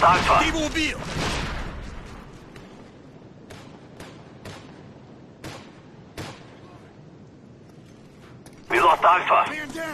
lost Alpha. Его убил! We lost Alpha. Man down!